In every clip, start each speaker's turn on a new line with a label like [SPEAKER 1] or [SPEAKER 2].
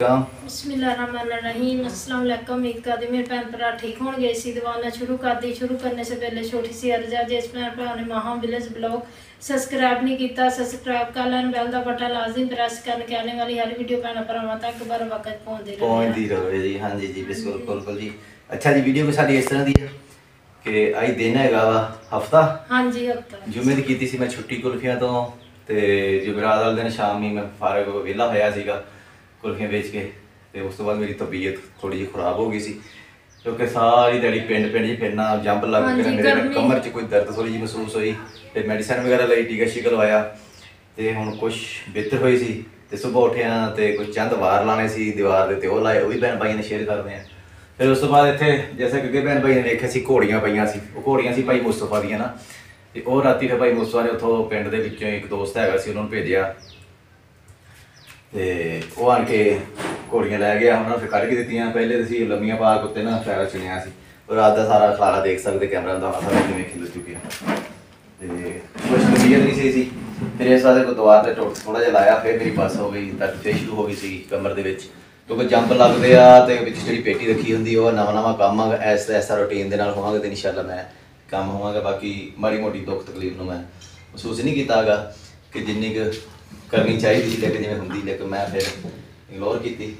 [SPEAKER 1] ਕਾ
[SPEAKER 2] बिस्मिल्लाहिर्रहमानिर्रहीम अस्सलाम वालेकुम उम्मीद करती मेरे भैन भरा ठीक होंगे इसी दवाना शुरू कर दी शुरू करने से पहले छोटी सी अर्ज है जिस भैन भरा ने महा विलेज ब्लॉग सब्सक्राइब नहीं किया सब्सक्राइब कर लें बेल का बटन लाजिम प्रेस करके आने वाली हर वीडियो भैन भरावां तक बर वक्त पहुंचते रहें
[SPEAKER 1] ਪਹੁੰਚਦੀ ਰਹੇ ਜੀ ਹਾਂਜੀ ਜੀ ਬਿਲਕੁਲ ਬਿਲਕੁਲ ਜੀ ਅੱਛਾ ਜੀ ਵੀਡੀਓ ਵੀ ਸਾਡੀ ਇਸ ਤਰ੍ਹਾਂ ਦੀ ਹੈ ਕਿ ਅੱਜ ਦਿਨ ਹੈਗਾ ਵਾ ਹਫਤਾ
[SPEAKER 2] हाँ जी हफ्ता
[SPEAKER 1] ਜੁਮੇ ਦੀ ਕੀਤੀ ਸੀ ਮੈਂ ਛੁੱਟੀ ਕੁਲਫੀਆਂ ਤੋਂ ਤੇ ਜੁਮਰਾਤ ਵਾਲੇ ਦਿਨ ਸ਼ਾਮੀ ਮੈਂ ਫਾਰਗ ਵਿਹਲਾ ਹੋਇਆ ਸੀਗਾ ਕੁਲਫੀਆਂ ਵੇਚ ਕੇ ਤੇ ਉਸ ਤੋਂ ਬਾਅਦ ਮੇਰੀ ਤਬੀਅਤ ਥੋੜੀ ਜਿਹੀ ਖਰਾਬ ਹੋ ਗਈ ਸੀ। ਕਿਉਂਕਿ ਸਾਰੀ ਦਿਹਾੜੀ ਪਿੰਡ ਪਿੰਡ 'ਚ ਫਿਰਨਾ ਜੰਪ ਲੱਗ ਗਿਆ ਮੇਰੇ। ਕਮਰ 'ਚ ਕੋਈ ਦਰਦ ਥੋੜੀ ਜਿਹੀ ਮਹਿਸੂਸ ਹੋਈ ਤੇ ਮੈਡੀਸਨ ਵਗੈਰਾ ਲਈ ਟੀਕਾ ਸ਼ੀਕਾ ਲਵਾਇਆ ਤੇ ਹੁਣ ਕੁਝ ਬਿਹਤਰ ਹੋਈ ਸੀ ਤੇ ਸਵੇਰ ਉੱਠਿਆ ਤੇ ਕੁਝ ਚੰਦ ਵਾਰ ਲਾਣੇ ਸੀ ਦੀਵਾਰ ਦੇ ਤੇ ਉਹ ਲਾਏ ਉਹ ਵੀ ਭੈਣ ਭਾਈਆਂ ਨੇ ਸ਼ੇਅਰ ਕਰਦੇ ਆ। ਫਿਰ ਉਸ ਤੋਂ ਬਾਅਦ ਇੱਥੇ ਜੈਸੇ ਕਿ ਭੈਣ ਭਾਈ ਨੇ ਵੇਖਿਆ ਸੀ ਘੋੜੀਆਂ ਪਈਆਂ ਸੀ ਉਹ ਘੋੜੀਆਂ ਸੀ ਭਾਈ ਮੁਸਤਫਾ ਦੀਆਂ ਨਾ। ਤੇ ਉਹ ਰਾਤੀ ਫਿਰ ਭਾਈ ਮੁਸਤਫਾ ਨੇ ਉੱਥੋਂ ਪਿੰਡ ਦੇ ਵਿੱਚੋਂ ਇੱਕ ਦੋਸਤ ਹੈਗਾ ਸੀ ਉਹਨਾਂ ਨੂੰ ਭੇਜਿਆ। ਤੇ ਉਹ ਆਣ ਕੇ ਘੋੜੀਆਂ ਲੈ ਗਿਆ, ਉਹਨਾਂ ਨੇ ਫਿਰ ਕੱਢ ਕੇ ਦਿੱਤੀਆਂ। ਪਹਿਲੇ ਤੁਸੀਂ ਲੰਮੀਆਂ ਪਾ ਕੇ ਉੱਤੇ ਨਾ ਫੈਰਾ ਚੁਣਿਆ ਸੀ। ਉਹ ਰਾਤ ਦਾ ਸਾਰਾ ਖਲਾਰਾ ਦੇਖ ਸਕਦੇ, ਕੈਮਰਾ ਦਾ ਸਾਰਾ ਕਿਵੇਂ ਖਿਲ ਚੁੱਕਿਆ। ਤੇ ਕੁਝ ਤਬੀਅਤ ਨਹੀਂ ਸੀ ਸੀ ਫਿਰ ਇਸ ਵਾਰ ਕੋ ਦੁਆਰ ਤੇ ਟੁੱਟ ਥੋੜਾ ਜਿਹਾ ਲਾਇਆ, ਫਿਰ ਮੇਰੀ ਬੱਸ ਹੋ ਗਈ, ਦਰਦ ਫੇਰ ਸ਼ੁਰੂ ਹੋ ਗਈ ਸੀ ਕਮਰ ਦੇ ਵਿੱਚ। ਕਿਉਂਕਿ ਜੰਪ ਲੱਗਦੇ ਆ ਤੇ ਵਿੱਚ ਜਿਹੜੀ ਪੇਟੀ ਰੱਖੀ ਹੁੰਦੀ ਉਹ ਨਵਾਂ ਨਵਾਂ ਕੰਮ ਆ ਐਸ ਐਸਾ ਰੁਟੀਨ ਦੇ ਨਾਲ ਹੋਵਾਂਗੇ ਤੇ ਇਨਸ਼ਾਅੱਲਾ ਮੈਂ ਕੰਮ ਹੋਵਾਂਗਾ। ਬਾਕੀ ਮਾੜੀ ਮੋਟੀ ਦੁੱਖ ਤਕਲੀਫ ਨੂੰ ਮੈਂ ਮਹਿਸੂਸ ਨਹੀਂ ਕੀਤਾਗਾ ਕਿ ਜਿੰਨੀ ਕੁ ਕਰਨੀ ਚਾਹੀਦੀ ਸੀ ਲੇਕਿਨ ਜਿਵੇਂ ਹੁੰਦੀ ਲੇਕਿਨ ਮੈਂ ਫਿਰ ਇਗਨੋਰ ਕੀਤੀ।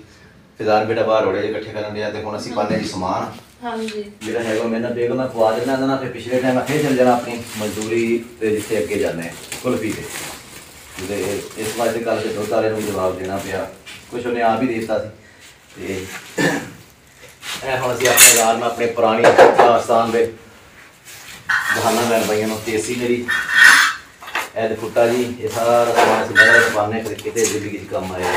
[SPEAKER 1] ਫਿਜ਼ਾਨ ਬੇਟਾ ਬਾਹਰ ਹੋੜੇ ਜੇ ਇਕੱਠੇ ਕਰਨ ਲਿਆ ਤੇ ਹੁਣ ਅਸੀਂ ਪਾਣੇ ਜੀ ਸਮਾਨ।
[SPEAKER 2] जी
[SPEAKER 1] ਜਿਹੜਾ ਹੈਗਾ ਮੈਨੂੰ ਬੇਗਮ ਮੈਂ ਪਵਾ ਦੇਣਾ ਇਹਨਾਂ ਨਾਲ ਫਿਰ ਪਿਛਲੇ ਟਾਈਮ ਮੈਂ ਫੇਰ ਚੱਲ ਜਾਣਾ ਆਪਣੀ ਮਜ਼ਦੂਰੀ ਤੇ ਜਿੱਥੇ ਅੱਗੇ ਜਾਂਦੇ ਕੁਲਫੀ ਤੇ। ਤੇ ਇਸ ਵਾਰ ਤੇ ਕੱਲ ਦੇ ਦੋ ਤਾਰੇ ਨੂੰ ਜਵਾਬ ਦੇਣਾ ਪਿਆ। ਕੁਝ ਉਹਨੇ ਆਪ ਹੀ ਦੇ ਦਿੱਤਾ ਸੀ। ਤੇ ਇਹ ਹੁਣ ਅਸੀਂ ਆਪਣੇ ਯਾਰ ਨਾਲ ਆਪਣੇ ਪੁਰਾਣੀ ਪਾਕਿਸਤਾਨ ਦੇ ਬਹਾਨਾ ਮੈਂ ਬਈਆਂ ਨੂੰ ਤੇਸੀ ਮੇਰੀ ਇਹ ਦੁਪੱਟਾ ਜੀ ਇਹ ਸਾਰਾ ਸਮਾਨ ਅਸੀਂ ਬੜਾ ਸਪਾਨੇ ਕਰਕੇ ਤੇ ਜ਼ਿੰਦਗੀ 'ਚ ਕੰਮ ਆਇਆ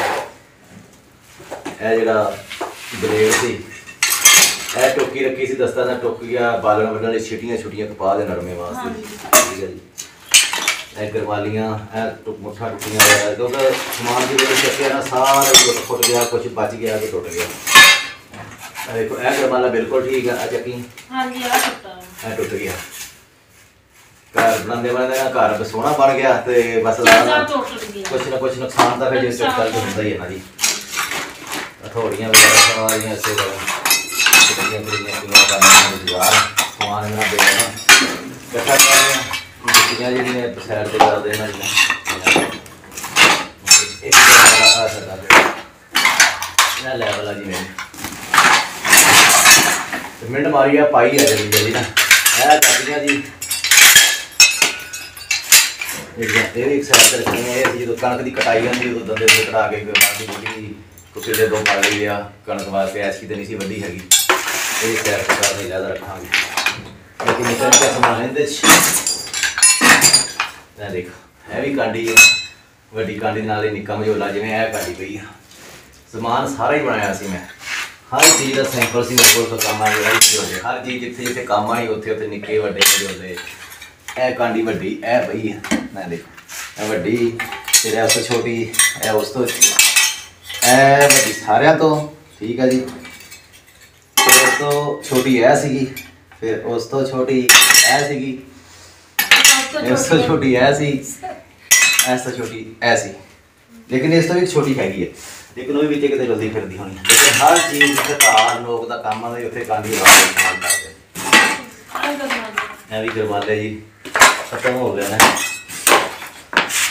[SPEAKER 1] ਇਹ ਜਿਹੜਾ ਬਲੇਡ ਸੀ ਇਹ ਟੋਕੀ ਰੱਖੀ ਸੀ ਦਸਤਾ ਦਾ ਟੋਕੀਆ ਬਾਲਣ ਵੱਢਣ ਲਈ ਛਿਟੀਆਂ ਛੁਟੀਆਂ ਕਪਾਹ ਦੇ ਨਰਮੇ ਵਾਸਤੇ। ਠੀਕ ਹੈ ਜੀ। ਇਹ ਗਰਵਾਲੀਆਂ ਇਹ ਮੁੱਠਾ ਟੁੱਟੀਆਂ ਵਗੈਰਾ ਕਿਉਂਕਿ ਸਮਾਨ ਦੀ ਵਜ੍ਹਾ ਚੱਕਿਆ ਨਾ ਸਾਰਾ ਟੁੱਟ ਫੁੱਟ ਗਿਆ ਕੁਝ ਬਚ ਗਿਆ ਤੇ ਟੁੱਟ ਗਿਆ। ਦੇਖੋ ਇਹ ਗਰਵਾਲਾ ਬਿਲਕੁਲ ਠੀਕ ਆ ਚੱਕੀ।
[SPEAKER 2] ਹਾਂਜੀ ਆ ਟੁੱਟਾ।
[SPEAKER 1] ਇਹ ਟੁੱਟ ਗਿਆ। ਘਰ ਬਣਦੇ ਬਣਾਉਂਦੇ ਨਾ ਘਰ ਬਸ ਸੋਹਣਾ ਬਣ ਗਿਆ ਤੇ ਬਸ ਕੁਛ ਨਾ ਕੁਛ ਨੁਕਸਾਨ ਤਾਂ ਫਿਰ ਜੇ ਚੱਕਰ ਹੁੰਦਾ ਹੀ ਹੈ ਨਾ ਜੀ। ਹਥੋੜੀਆਂ ਵਗੈਰਾ ਸਾਰੀਆਂ ਇਸੇ ਤਰ੍ਹਾਂ। ਕਿੰਨੀਆਂ ਕਿੰਨੀਆਂ ਕਿੰਨੀਆਂ ਕਰਨੀਆਂ ਰੁਜ਼ਗਾਰ ਸਮਾਨ ਇਹਨਾਂ ਦੇ ਨਾ ਇਕੱਠਾ ਕਰਨੀਆਂ ਜਿਹੜੀਆਂ ਜਿਹੜੀਆਂ ਪਸਾਰ ਤੇ ਕਰਦੇ ਇਹਨਾਂ ਦੀਆਂ ਇੱਕ ਆ ਸਾਡਾ ਇਹਨਾਂ ਲੈਵਲ ਆ ਜੀ ਮੇਰੇ। ਮਿੰਟ ਮਾਰੀ ਆ ਪਾਈ ਆ ਜਿਹੜੀ ਨਾ। ਇਹ ਦੱਸਦੀਆਂ ਜੀ। ਇਹ ਵੀ ਇੱਕ ਸਾਈਡ ਤੇ ਰੱਖੀਆਂ ਇਹ ਜਦੋਂ ਕਣਕ ਦੀ ਕਟਾਈ ਹੁੰਦੀ, ਉਦੋਂ ਦੰਦੇ ਦੇ ਕਢਾ ਕੇ ਗਰਮਾ ਦੀ ਬੋਲੀ ਕੁੱਤੇ ਦੇ ਦੋ ਮਾਰ ਲਈ ਆ, ਕਣਕ ਵਾਸਤੇ ਐਸੀ ਤੇ ਨਹੀਂ ਸੀ ਵੱਡੀ ਹੈਗੀ। ਇਹ ਸਾਈਡ ਤੇ ਕਰਦੇ ਜ਼ਿਆਦਾ ਰੱਖਾਂਗੇ। ਲੇਕਿਨ ਨਿਕਲ ਕੇ ਸਮਾਨ ਇਹਦੇ ਚ। ਇਹ ਦੇਖ, ਇਹ ਵੀ ਕਾਂਡੀ ਹੈ ਵੱਡੀ ਕਾਂਡੀ ਨਾਲ ਹੀ ਨਿੱਕਾ ਮਝੋਲਾ ਜਿਵੇਂ ਇਹ ਕਾਂਡੀ ਪਈ ਆ। ਸਮਾਨ ਸਾਰਾ ਹੀ ਬਣਾਇਆ ਸੀ ਮੈਂ। ਹਰ ਚੀਜ਼ ਦਾ ਸੈਂਪਲ ਸੀ ਮੇਰੇ ਕੋਲ ਤੋਂ ਕੰਮ ਆ, ਜਿਹੜਾ ਹਰ ਚੀਜ਼ ਜਿੱਥੇ ਜਿੱਥੇ ਕੰਮ ਆਈ, ਉੱਥੇ ਉੱਥੇ ਨਿੱਕੇ ਵੱਡੇ ਮਝੋਲੇ। ਇਹ ਕਾਂਡੀ ਵੱਡੀ, ਇਹ ਪਈ ਹੈ ਮੈਂ ਦੇਖੋ, ਇਹ ਵੱਡੀ ਫਿਰ ਇਹ ਉਸ ਤੋਂ ਛੋਟੀ, ਇਹ ਉਸ ਤੋਂ ਇਹ ਵੱਡੀ ਸਾਰਿਆਂ ਤੋਂ, ਠੀਕ ਹੈ ਜੀ। ਫਿਰ ਉਸ ਤੋਂ ਛੋਟੀ ਇਹ ਸੀਗੀ, ਫਿਰ ਉਸ ਤੋਂ ਛੋਟੀ ਇਹ ਸੀਗੀ, ਇਸ ਤੋਂ ਛੋਟੀ ਇਹ ਸੀ, ਇਸ ਤੋਂ ਛੋਟੀ ਇਹ ਸੀ। ਲੇਕਿਨ ਇਸ ਤੋਂ ਵੀ ਛੋਟੀ ਹੈਗੀ ਹੈ ਲੇਕਿਨ ਉਹ ਵੀ ਵਿੱਚ ਕਿਤੇ ਜਲਦੀ ਫਿਰਦੀ ਹੋਣੀ। ਲੇਕਿਨ ਹਰ ਚੀਜ਼ ਜਿੱਥੇ ਧਾਰ ਲੋਕ ਦਾ ਕੰਮ ਆਉਂਦਾ ਉੱਥੇ ਕਾਂਡੀ ਲਾ ਇਸਤੇਮਾਲ ਕਰਦੇ ਇਹ ਵੀ ਕਰਵਾਲੇ ਜੀ ਖਤਮ ਹੋ ਗਿਆ ਨਾ।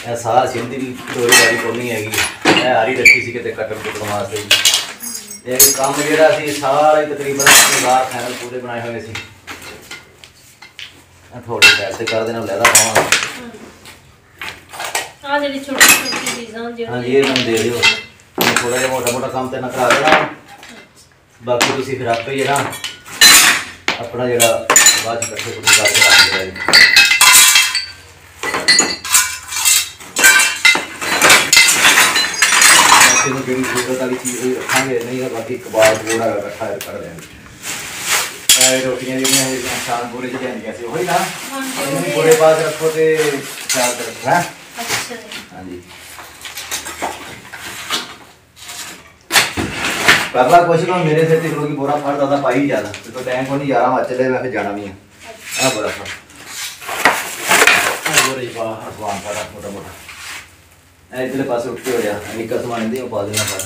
[SPEAKER 1] ਇਹ ਸਾਰਾ ਸਿੰਧੀ ਦੀ ਚੋਰੀ ਵਾਲੀ ਕੋਨੀ ਹੈਗੀ। ਇਹ ਹਾਰੀ ਰੱਖੀ ਸੀ ਕਿਤੇ ਕੱਟਣ ਕੁੱਟਣ ਵਾਸਤੇ ਜੀ। ਇਹ ਕੰਮ ਜਿਹੜਾ ਸੀ ਸਾਰਾ ਹੀ ਤਕਰੀਬਨ ਬਾਹਰ ਫਾਈਨਲ ਪੂਰੇ ਬਣਾਏ ਹੋਏ ਸੀ। ਇਹ ਥੋੜੇ ਪੈਸੇ ਕਰ ਦੇਣਾ ਲੈਦਾ ਪਾਵਾਂਗੇ
[SPEAKER 2] ਆ ਜਿਹੜੀ ਛੋਟੀ ਛੋਟੀ ਚੀਜ਼ਾਂ ਜਿਹੜੀਆਂ
[SPEAKER 1] ਹਾਂਜੀ ਇਹ ਤੁਹਾਨੂੰ ਦੇ ਦਿਓ। ਥੋੜਾ ਜਿਹਾ ਮੋਟਾ ਮੋਟਾ ਕੰਮ ਤੇ ਨਾ ਕਰਾ ਦੇਣਾ। ਬਾਕੀ ਤੁਸੀਂ ਫਿਰ ਆਪੇ ਜਿਹੜਾ ਆਪਣਾ ਜਿਹੜਾ ਬਾਅਦ ਇਕੱਠੇ ਕੁੱਠੇ ਕਰਕੇ ਰੱਖ ਲਿਆ ਜੀ। ਬਾਕੀ ਨੂੰ ਜਿਹੜੀ ਜ਼ਰੂਰਤ ਵਾਲੀ ਚੀਜ਼ ਉਹ ਰੱਖਾਂਗੇ ਨਹੀਂ ਤਾਂ ਬਾਕੀ ਕਬਾੜ ਗੋੜਾ ਇਕੱਠਾ ਕਰ ਦੇਣਗੇ ਇਹ ਰੋਟੀਆਂ ਜਿਹੜੀਆਂ ਇਹ ਸ਼ਾਨ ਪੂਰੇ ਚ ਜਾਂਦੀਆਂ ਸੀ ਉਹੀ ਨਾ?
[SPEAKER 2] ਹਾਂਜੀ,
[SPEAKER 1] ਇਹਨਾਂ ਪੂਰੇ ਪਾਸ ਰੱਖੋ ਤੇ ਖਿਆਲ ਤੇ ਰੱਖੋ ਹੈਂ?
[SPEAKER 2] ਅੱਛਾ ਜੀ।
[SPEAKER 1] ਕਰ ਲਾ ਕੋਸ਼ਿਸ਼ ਹੁਣ ਮੇਰੇ ਸਿਰ ਤੇ ਕਿਉਂਕਿ ਬੋਰਾ ਫੜ ਦਾਦਾ ਪਾਈ ਜਾਣਾ ਤੇ ਤੋ ਟਾਈਮ ਕੋਣੀ 11 ਵਜੇ ਚੱਲੇ ਮੈਂ ਫਿਰ ਜਾਣਾ ਵੀ ਆ। ਆ ਬੋਰਾ ਫੜ। ਬੋਰੇ ਬਾਹਰ ਹਸਵਾਨ ਕਰਾ ਮੋਟਾ ਮੋਟਾ। ਐ ਇਧਰੇ ਪਾਸੇ ਉੱਠ ਕੇ ਹੋ ਜਾ ਨਿੱਕਾ ਸਮਾਨ ਦੇ ਪਾ ਦੇਣਾ ਪਰ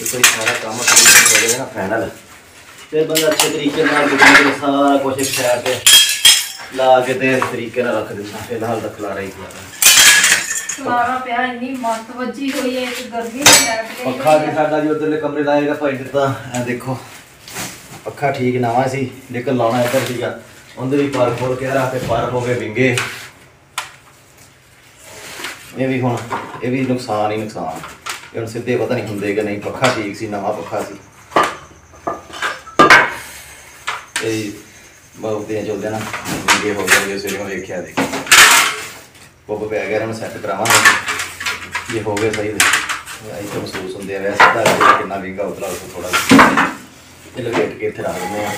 [SPEAKER 1] ਇਹ ਸਾਰਾ ਕੰਮ ਕਰਨਾ ਪੜੇਗਾ ਨਾ ਫਾਈਨਲ ਫਿਰ ਬੰਦਾ ਅੱਛੇ ਤਰੀਕੇ ਨਾਲ ਗੁੱਡੀ ਕੇ ਸਾਰਾ ਕੁਝ ਇੱਕ ਸਾਈਡ ਤੇ ਲਾ ਕੇ ਤੇ ਇਸ ਤਰੀਕੇ ਨਾਲ ਰੱਖ ਦਿੰਦਾ ਫਿਲਹਾਲ ਤਾਂ ਖਲਾਰਾ ਹੀ ਖਲਾਰਾ।
[SPEAKER 2] ਖਲਾਰਾ ਪਿਆ ਇੰਨੀ ਮੱਤ ਵੱਜੀ ਹੋਈ ਹੈ ਇੱਕ ਗਰਮੀ ਦੀ
[SPEAKER 1] ਪੱਖਾ ਵੀ ਸਾਡਾ ਜੀ ਉਧਰਲੇ ਕਮਰੇ ਦਾ ਆਏਗਾ ਭਾਈ ਦਿੱਤਾ ਇਹ ਦੇਖੋ। ਪੱਖਾ ਠੀਕ ਨਵਾਂ ਸੀ ਲੇਕਿਨ ਲਾਉਣਾ ਇੱਧਰ ਸੀਗਾ। ਉਹਦੇ ਵੀ ਪਰ ਖੋਲ ਕੇ ਰੱਖ ਤੇ ਪਰ ਹੋ ਗਏ ਵਿੰਗੇ। ਇਹ ਵੀ ਹੁਣ ਇਹ ਵੀ ਨੁਕਸਾਨ ਹੀ ਨੁਕਸਾਨ। ਇਹ ਹੁਣ ਸਿੱਧੇ ਪਤਾ ਨਹੀਂ ਹੁੰਦੇ ਕਿ ਨਹੀਂ ਪੱਖਾ ਠੀਕ ਸੀ ਨਵਾਂ ਪੱਖਾ ਸੀ। ਇਹ ਬਹੁਤ ਦੇ ਚਲਦੇ ਨਾ। ਹੋ ਗਏ ਸਵੇਰੇ ਮੈਂ ਵੇਖਿਆ ਦੇਖ ਉਹ ਪੈ ਗਿਆ ਇਹਨਾਂ ਸੈੱਟ ਕਰਾਵਾਂਗੇ। ਇਹ ਹੋ ਗਏ ਸਹੀ ਆਈ ਤਾਂ ਮਹਿਸੂਸ ਹੁੰਦੇ ਆ, ਵੈਸੇ ਤਾਂ ਕਿੰਨਾ ਵਿੰਗਾ ਉਤਲਾ ਉਸ ਥੋੜਾ ਇਹ ਲਗੇਟ ਕੇ ਇੱਥੇ ਰੱਖ ਦਿੰਦੇ ਆ।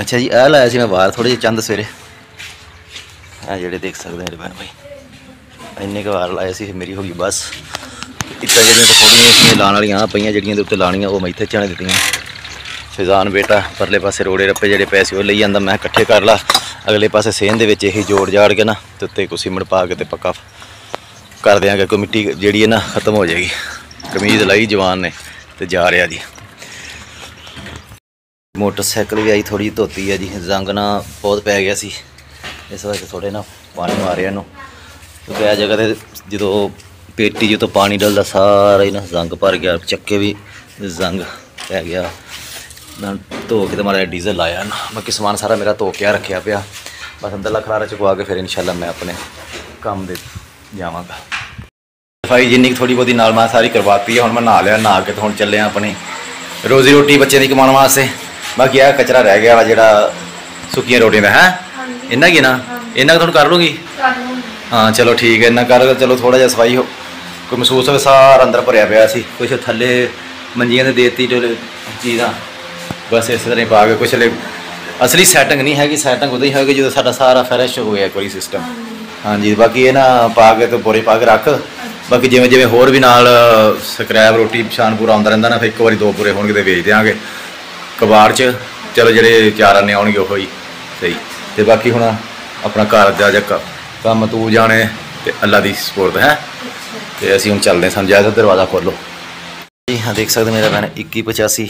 [SPEAKER 1] ਅੱਛਾ ਜੀ ਆ ਲਾਇਆ ਸੀ ਮੈਂ ਬਾਹਰ ਥੋੜੇ ਜਿਹੇ ਚੰਦ ਸਵੇਰੇ। ਆ ਜਿਹੜੇ ਦੇਖ ਸਕਦੇ ਆ ਰਬਨ ਭਾਈ ਇੰਨੇ ਕੁ ਵਾਰ ਲਾਇਆ ਸੀ, ਮੇਰੀ ਹੋ ਗਈ ਬਸ। ਇੱਟਾਂ ਜਿਹੜੀਆਂ ਤਾਂ ਥੋੜੀਆਂ ਇਸ ਲਾਣ ਵਾਲੀਆਂ ਆ ਪਈਆਂ, ਜਿਹੜੀਆਂ ਦੇ ਉੱਤੇ ਲਾਣੀਆਂ ਉਹ ਮੈਂ ਇੱਥੇ ਚਾਣੇ ਦਿੱਤੀਆਂ। ਫਿਜ਼ਾਨ ਬੇਟਾ, ਪਰਲੇ ਪਾਸੇ ਰੋੜੇ ਰੱਪੇ ਜਿਹੜੇ ਪੈਸੇ ਉਹ ਲਈ ਜਾਂਦਾ, ਮੈਂ ਇਕੱਠੇ ਕਰ ਲਾ। ਅਗਲੇ ਪਾਸੇ ਸੇਨ ਦੇ ਵਿੱਚ ਇਹੀ ਜੋੜ ਜਾੜ ਕੇ ਨਾ, ਤੇ ਉੱਤੇ ਕੋਈ ਸੀਮਿੰਟ ਪਾ ਕੇ ਤੇ ਪੱਕਾ ਕਰ ਦਿਆਂਗੇ ਕੋਈ ਮਿੱਟੀ ਜਿਹੜੀ ਹੈ ਨਾ, ਖਤਮ ਹੋ ਜਾਏਗੀ। ਕਮੀਜ਼ ਲਾਈ ਜਵਾਨ ਨੇ, ਤੇ ਜਾ ਰਿਹਾ ਜੀ। ਮੋਟਰਸਾਈਕਲ ਵੀ ਆਈ ਥੋੜੀ ਧੋਤੀ ਹੈ ਜੀ, ਜ਼ੰਗ ਨਾ ਬਹੁਤ ਪੈ ਗਿਆ ਸੀ। ਇਸ ਵਾਸਤੇ ਥੋੜੇ ਨਾ ਪਾਣੀ ਮਾਰਿਆ ਇਹਨੂੰ। ਕਿਉਂਕਿ ਇਹ ਜਗ੍ਹਾ ਤੇ ਜਦੋਂ ਪੇਟੀ ਜਦੋਂ ਪਾਣੀ ਡਲਦਾ, ਸਾਰਾ ਹੀ ਨਾ ਜ਼ੰਗ ਭਰ ਗਿਆ। ਚੱਕੇ ਵੀ ਜ਼ੰਗ ਪੈ ਗਿਆ। ਮੈਂ ਧੋ ਕੇ ਤੇ ਮਾਰਾ ਡੀਜ਼ਲ ਲਾਇਆ ਨਾ ਬਾਕੀ ਸਮਾਨ ਸਾਰਾ ਮੇਰਾ ਧੋ ਕੇ ਆ ਰੱਖਿਆ ਪਿਆ। ਬਸ ਅੰਦਰਲਾ ਖਲਾਰਾ ਚੁਕਵਾ ਕੇ ਫਿਰ ਇਨਸ਼ਾਅੱਲਾ ਮੈਂ ਆਪਣੇ ਕੰਮ ਦੇ ਜਾਵਾਂਗਾ। ਸਫ਼ਾਈ ਜਿੰਨੀ ਥੋੜੀ ਬਹੁਤੀ ਨਾਲ ਮੈਂ ਸਾਰੀ ਕਰਵਾਤੀ ਹੈ ਹੁਣ ਮੈਂ ਨਹਾ ਲਿਆ, ਨਹਾ ਕੇ ਤੇ ਹੁਣ ਚੱਲਿਆ ਆਪਣੀ ਰੋਜ਼ੀ ਰੋਟੀ ਬੱਚੇ ਦੀ ਕਮਾਉਣ ਵਾਸਤੇ। ਬਾਕੀ ਆ ਕਚਰਾ ਰਹਿ ਗਿਆ ਵਾ ਜਿਹੜਾ ਸੁੱਕੀਆਂ ਰੋਟੀਆਂ ਦਾ, ਹੈ? ਇੰਨਾ ਕੀ ਨਾ? ਇੰਨਾ ਤੁਹਾਨੂੰ ਕਰ ਲੂਗੀ? ਹਾਂ ਚਲੋ ਠੀਕ ਹੈ ਇੰਨਾ ਕਰ ਚਲੋ ਥੋੜਾ ਜਿਹਾ ਸਫ਼ਾਈ ਹੋ। ਕੋਈ ਮਹਿਸੂਸ ਹੋਵੇ ਸਾਰਾ ਅੰਦਰ ਭਰਿਆ ਪਿਆ ਸੀ ਕੁਛ ਥੱਲੇ ਮੰਜੀਆਂ ਤੇ ਦੇਤੀ ਟੋਲੇ ਚੀਜ਼ਾਂ। ਬਸ ਇਸ ਤਰ੍ਹਾਂ ਹੀ ਪਾ ਕੇ ਕੁਛ ਲੈ ਅਸਲੀ ਸੈਟਿੰਗ ਨਹੀਂ ਹੈਗੀ ਸੈਟਿੰਗ ਉਦੋਂ ਹੀ ਹੋਏਗੀ ਜਦੋਂ ਸਾਡਾ ਸਾਰਾ ਫਰੈਸ਼ ਹੋ ਗਿਆ ਕੋਈ ਸਿਸਟਮ ਹਾਂਜੀ ਬਾਕੀ ਇਹ ਨਾ ਪਾ ਕੇ ਤੇ ਬੋਰੇ ਪਾ ਕੇ ਰੱਖ। ਬਾਕੀ ਜਿਵੇਂ ਜਿਵੇਂ ਹੋਰ ਵੀ ਨਾਲ ਸਕ੍ਰੈਪ ਰੋਟੀ ਪਛਾਣ ਪੂਰਾ ਆਉਂਦਾ ਰਹਿੰਦਾ ਨਾ ਫਿਰ ਇੱਕ ਵਾਰੀ ਦੋ ਪੂਰੇ ਹੋਣਗੇ ਤੇ ਵੇਚ ਦਿਆਂਗੇ। ਕਬਾੜ ਚ ਚਲੋ ਜਿਹੜੇ ਚਾਰ ਆਨੇ ਆਉਣਗੇ ਉਹ ਹੀ ਸਹੀ। ਤੇ ਬਾਕੀ ਹੁਣ ਆਪਣਾ ਘਰ ਦਾ ਜਾਂ ਕੰਮ ਤੂੰ ਜਾਣੇ ਤੇ ਅੱਲਾ ਦੀ ਸਪੋਰਟ ਹੈ। ਤੇ ਅਸੀਂ ਹੁਣ ਚੱਲਦੇ ਹਾਂ, ਸਾਨੂੰ ਜਾਇਦਾ ਦਰਵਾਜ਼ਾ ਖੋਲੋ ਜੀ, ਹਾਂ, ਦੇਖ ਸਕਦੇ ਮੇਰਾ ਭੈਣ 2185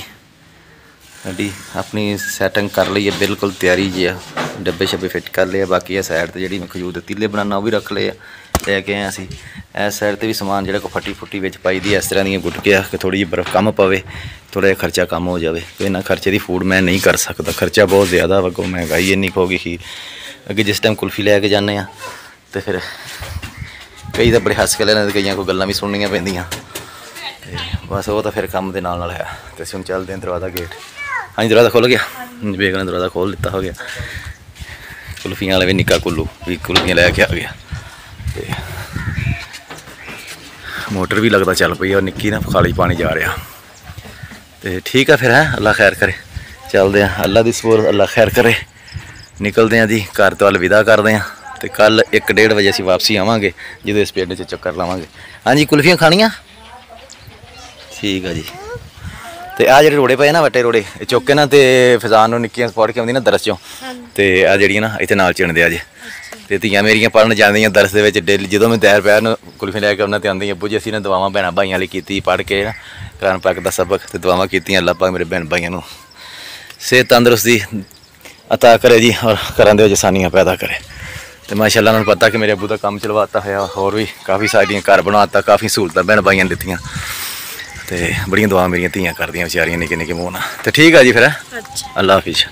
[SPEAKER 1] ਗੱਡੀ ਆਪਣੀ ਸੈਟਿੰਗ ਕਰ ਲਈ ਹੈ, ਬਿਲਕੁਲ ਤਿਆਰੀ ਜੀ ਆ। ਡੱਬੇ ਛੱਬੇ ਫਿੱਟ ਕਰ ਲਏ ਆ, ਬਾਕੀ ਆ ਸਾਈਡ ਤੇ ਜਿਹੜੀ ਮੈਂ ਖਜੂਰ ਦੇ ਤੀਲੇ ਬਣਾਉਣਾ ਉਹ ਵੀ ਰੱਖ ਲਏ ਆ। ਲੈ ਕੇ ਆਏ ਅਸੀਂ। ਇਸ ਸਾਈਡ ਤੇ ਵੀ ਸਮਾਨ ਜਿਹੜਾ ਕੋ ਫੱਟੀ ਫੁੱਟੀ ਵਿੱਚ ਪਾਈ ਦੀ ਇਸ ਤਰ੍ਹਾਂ ਦੀਆਂ ਗੁੱਟਕਿਆ ਕਿ ਥੋੜੀ ਜਿਹੀ ਬਰਫ਼ ਕੰਮ ਪਵੇ ਥੋੜਾ ਜਿਹਾ ਖਰਚਾ ਕੰਮ ਹੋ ਜਾਵੇ। ਕੋਈ ਨਾ ਖਰਚੇ ਦੀ ਫੂਡ ਮੈਂ ਨਹੀਂ ਕਰ ਸਕਦਾ। ਖਰਚਾ ਬਹੁਤ ਜ਼ਿਆਦਾ ਵਾ ਕੋ ਮਹਿੰਗਾਈ ਇੰਨੀ ਕੁ ਹੋ ਗਈ ਸੀ। ਅੱਗੇ ਜਿਸ ਟਾਈਮ ਕੁਲਫੀ ਲੈ ਕੇ ਜਾਂਦੇ ਆ, ਤੇ ਫਿਰ ਕਈ ਤਾਂ ਬੜੇ ਹੱਸ ਕੇ ਲੈਣੇ ਤੇ ਕਈਆਂ ਕੋ ਗੱਲਾਂ ਵੀ ਸੁਣਨੀਆਂ ਪੈਂਦੀਆਂ। ਤੇ ਬਸ ਉਹ ਤਾਂ ਫਿਰ ਕੰਮ ਦੇ ਨਾਲ ਨਾਲ ਹੈ। ਤੇ ਅਸੀਂ ਹੁਣ ਚੱਲਦੇ ਹਾਂ ਦਰਵਾਜ਼ਾ ਗੇਟ ਹਾਂਜੀ, ਦਰਵਾਜ਼ਾ ਖੁੱਲ ਗਿਆ? ਬੇਗ ਨੇ ਦਰਵਾਜ਼ਾ ਖੋਲ ਦਿੱਤਾ ਹੋ ਗਿਆ। ਕੁਲਫੀਆਂ ਵਾਲੇ ਵੀ ਨਿੱਕਾ ਕੁੱਲੂ, ਵੀ ਕੁਲਫੀਆਂ ਲੈ ਕੇ ਆ ਗਿਆ। ਤੇ ਮੋਟਰ ਵੀ ਲੱਗਦਾ ਚੱਲ ਪਈ ਆ ਨਿੱਕੀ ਨਾ ਖਾਲੀ ਪਾਣੀ ਜਾ ਰਿਹਾ। ਤੇ ਠੀਕ ਆ ਫਿਰ ਹੈ? ਅੱਲਾ ਖੈਰ ਕਰੇ। ਚੱਲਦੇ ਆ। ਅੱਲਾ ਦੀ ਸਪੋਰਟ ਅੱਲਾ ਖੈਰ ਕਰੇ। ਨਿਕਲਦੇ ਆ ਜੀ ਘਰ ਤੋਂ ਅਲਵਿਦਾ ਕਰਦੇ ਆ। ਤੇ ਕੱਲ 1:30 ਵਜੇ ਅਸੀਂ ਵਾਪਸੀ ਆਵਾਂਗੇ ਜਦੋਂ ਇਸ ਪਿੰਡ 'ਚ ਚੱਕਰ ਲਾਵਾਂਗੇ। ਹਾਂਜੀ ਕੁਲਫੀਆਂ ਖਾਣੀਆਂ? ਠੀਕ ਆ ਜੀ। ਤੇ ਆ ਜਿਹੜੇ ਰੋੜੇ ਪਏ ਨਾ ਵੱਟੇ ਰੋੜੇ ਇਹ ਚੁੱਕ ਕੇ ਨਾ ਤੇ ਫਿਜ਼ਾਨ ਨੂੰ ਨਿੱਕੀਆਂ ਸਪੋਰਟ ਕੇ ਆਉਂਦੀ ਨਾ ਦਰਸ ਚੋਂ ਤੇ ਆ ਜਿਹੜੀਆਂ ਨਾ ਇੱਥੇ ਨਾਲ ਚਿਣਦੇ ਆ ਜੇ। ਤੇ ਧੀਆਂ ਮੇਰੀਆਂ ਪੜਨ ਜਾਂਦੀਆਂ ਦਰਸ ਦੇ ਵਿੱਚ ਡੇਲੀ ਜਦੋਂ ਮੈਂ ਦਾਇਰ ਪੈਰ ਨੂੰ ਕੁਲਫੀ ਲੈ ਕੇ ਉਹਨਾਂ ਤੇ ਆਉਂਦੀਆਂ ਬੁੱਝ ਅਸੀਂ ਨੇ ਦੁਆਵਾਂ ਭੈਣਾਂ ਭਾਈਆਂ ਲਈ ਕੀਤੀ ਪੜ ਕੇ ਨਾ ਕੁਰਾਨ ਪਾਕ ਦਾ ਸਬਕ ਤੇ ਦੁਆਵਾਂ ਕੀਤੀਆਂ ਅੱਲਾਹ ਪਾਕ ਮੇਰੇ ਭੈਣ ਭਾਈਆਂ ਨੂੰ ਸਿਹਤ ਤੰਦਰੁਸਤੀ ਅਤਾ ਕਰੇ ਜੀ ਔਰ ਕਰਨ ਦੇ ਵਿੱਚ ਆਸਾਨੀਆਂ ਪੈਦਾ ਕਰੇ। ਤੇ ਮਾਸ਼ਾਅੱਲਾ ਉਹਨਾਂ ਨੂੰ ਪਤਾ ਕਿ ਮੇਰੇ ਅੱਬੂ ਦਾ ਕੰਮ ਚਲਵਾਤਾ ਹੋਇਆ ਹੋਰ ਵੀ ਕਾਫੀ ਸਾਰੀਆਂ ਘਰ ਬਣਾਤਾ ਕਾਫੀ ਸਹੂਲਤਾਂ ਭੈਣ ਭਾਈਆਂ ਦਿੱਤੀਆਂ। ਤੇ ਬੜੀਆਂ ਦੁਆ ਮੇਰੀਆਂ ਧੀਆਂ ਕਰਦੀਆਂ ਵਿਚਾਰੀਆਂ ਨਿੱਕੇ ਨਿੱਕੇ ਮੂੰਹ ਨਾਲ। ਤੇ ਠੀਕ ਆ ਜੀ ਫਿਰ?
[SPEAKER 2] ਅੱਛਾ।
[SPEAKER 1] ਅੱਲਾ ਹਾਫਿਜ਼।